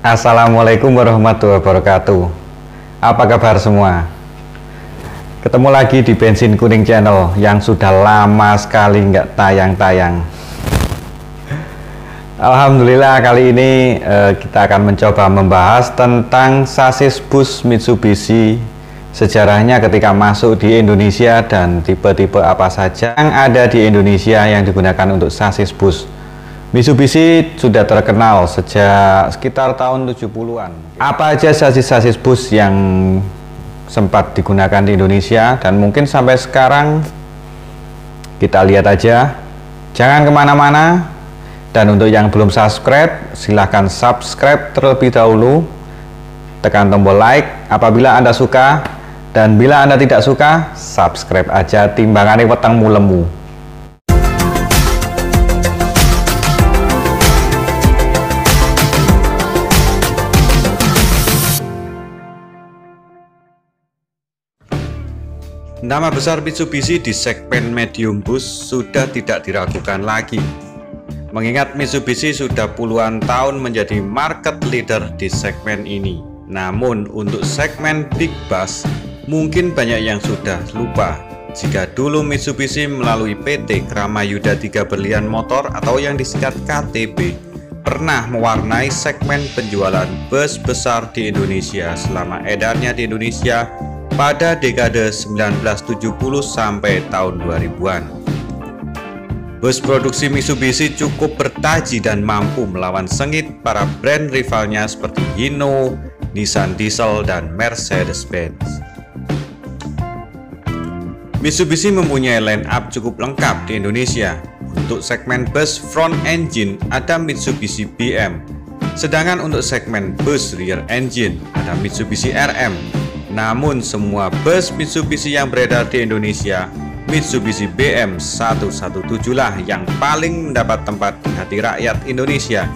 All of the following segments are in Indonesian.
Assalamualaikum warahmatullahi wabarakatuh. Apa kabar semua? Ketemu lagi di Bensin Kuning Channel yang sudah lama sekali nggak tayang-tayang. Alhamdulillah kali ini eh, kita akan mencoba membahas tentang sasis bus Mitsubishi. Sejarahnya ketika masuk di Indonesia dan tipe-tipe apa saja yang ada di Indonesia yang digunakan untuk sasis bus Mitsubishi sudah terkenal sejak sekitar tahun 70-an. Apa aja sasis-sasis bus yang sempat digunakan di Indonesia dan mungkin sampai sekarang kita lihat aja. Jangan ke mana-mana. Dan untuk yang belum subscribe, silahkan subscribe terlebih dahulu. Tekan tombol like apabila Anda suka. Dan bila Anda tidak suka, subscribe aja timbangannya wetang mulemu. Nama besar Mitsubishi di segmen medium bus sudah tidak diragukan lagi. Mengingat Mitsubishi sudah puluhan tahun menjadi market leader di segmen ini. Namun untuk segmen big bus, mungkin banyak yang sudah lupa jika dulu Mitsubishi melalui PT Kramayuda 3 Berlian Motor atau yang disingkat KTB pernah mewarnai segmen penjualan bus besar di Indonesia selama edarnya di Indonesia pada dekade 1970 sampai tahun 2000-an. Bus produksi Mitsubishi cukup bertaji dan mampu melawan sengit para brand rivalnya seperti Hino, Nissan Diesel, dan Mercedes-Benz. Mitsubishi mempunyai line up cukup lengkap di Indonesia. Untuk segmen bus front engine ada Mitsubishi BM, sedangkan untuk segmen bus rear engine ada Mitsubishi RM namun semua bus Mitsubishi yang beredar di Indonesia, Mitsubishi BM 117 lah yang paling mendapat tempat di hati rakyat Indonesia.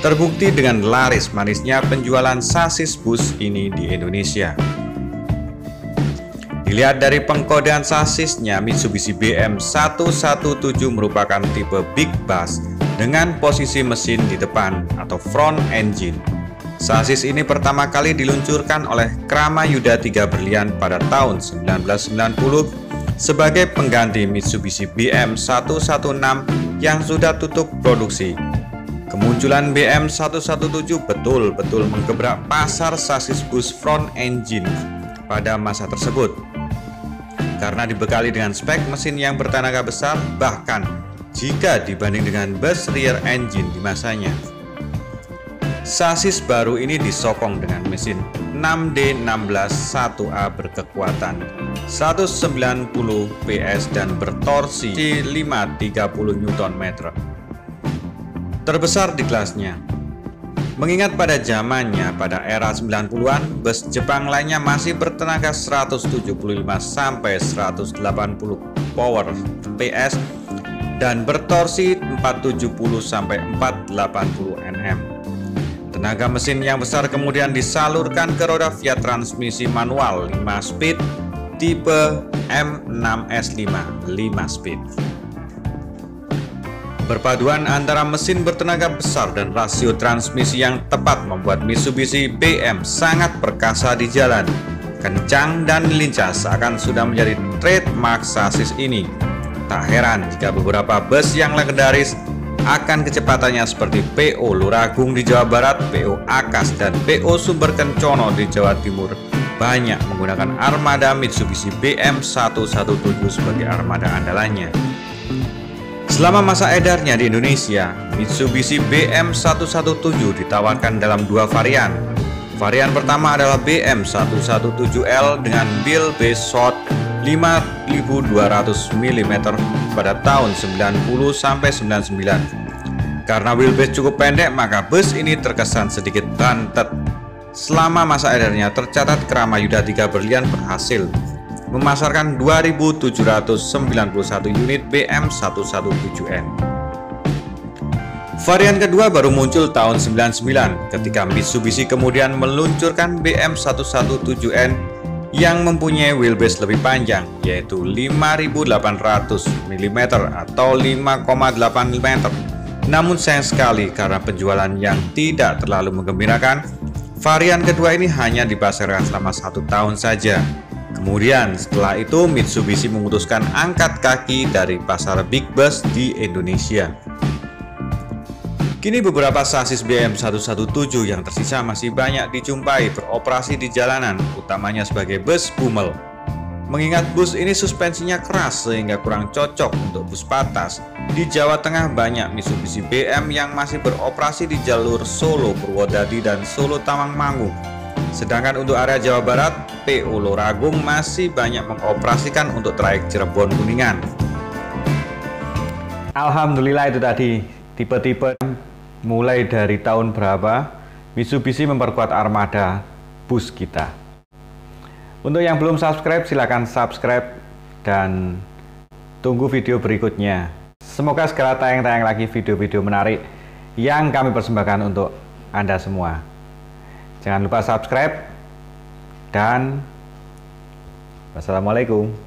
Terbukti dengan laris manisnya penjualan sasis bus ini di Indonesia. Dilihat dari pengkodean sasisnya, Mitsubishi BM 117 merupakan tipe big bus dengan posisi mesin di depan atau front engine Sasis ini pertama kali diluncurkan oleh Krama Yuda 3 Berlian pada tahun 1990 sebagai pengganti Mitsubishi BM 116 yang sudah tutup produksi. Kemunculan BM 117 betul-betul menggebrak pasar sasis bus front engine pada masa tersebut. Karena dibekali dengan spek mesin yang bertenaga besar, bahkan jika dibanding dengan bus rear engine di masanya. Sasis baru ini disokong dengan mesin 6D16 1A berkekuatan 190 PS dan bertorsi 530 Nm. Terbesar di kelasnya. Mengingat pada zamannya pada era 90-an, bus Jepang lainnya masih bertenaga 175 sampai 180 power PS dan bertorsi 470 sampai 480 Nm. Tenaga mesin yang besar kemudian disalurkan ke roda Fiat transmisi manual 5 speed tipe M6S5 5 speed. Perpaduan antara mesin bertenaga besar dan rasio transmisi yang tepat membuat Mitsubishi BM sangat perkasa di jalan. Kencang dan lincah seakan sudah menjadi trademark sasis ini. Tak heran jika beberapa bus yang legendaris akan kecepatannya seperti PO Luragung di Jawa Barat, PO Akas, dan PO Sumber Kencono di Jawa Timur banyak menggunakan armada Mitsubishi BM117 sebagai armada andalannya. Selama masa edarnya di Indonesia, Mitsubishi BM117 ditawarkan dalam dua varian. Varian pertama adalah BM117L dengan bill base shot 5200 mm pada tahun 90 sampai 99. Karena wheelbase cukup pendek, maka bus ini terkesan sedikit bantet. Selama masa edarnya tercatat Kerama Yuda 3 Berlian berhasil memasarkan 2791 unit BM117N. Varian kedua baru muncul tahun 99 ketika Mitsubishi kemudian meluncurkan BM117N yang mempunyai wheelbase lebih panjang yaitu 5800 mm atau 5,8 meter Namun sayang sekali karena penjualan yang tidak terlalu menggembirakan, varian kedua ini hanya dipasarkan selama satu tahun saja. Kemudian setelah itu Mitsubishi memutuskan angkat kaki dari pasar big bus di Indonesia. Kini beberapa sasis BM117 yang tersisa masih banyak dijumpai beroperasi di jalanan, utamanya sebagai bus Bumel. Mengingat bus ini suspensinya keras sehingga kurang cocok untuk bus patas, di Jawa Tengah banyak Mitsubishi BM yang masih beroperasi di jalur Solo Purwodadi dan Solo Tawangmangu. Sedangkan untuk area Jawa Barat, PO Loragung masih banyak mengoperasikan untuk trayek Cirebon Kuningan. Alhamdulillah itu tadi tipe-tipe mulai dari tahun berapa Mitsubishi memperkuat armada bus kita. Untuk yang belum subscribe, silakan subscribe dan tunggu video berikutnya. Semoga segera tayang-tayang lagi video-video menarik yang kami persembahkan untuk Anda semua. Jangan lupa subscribe dan wassalamualaikum.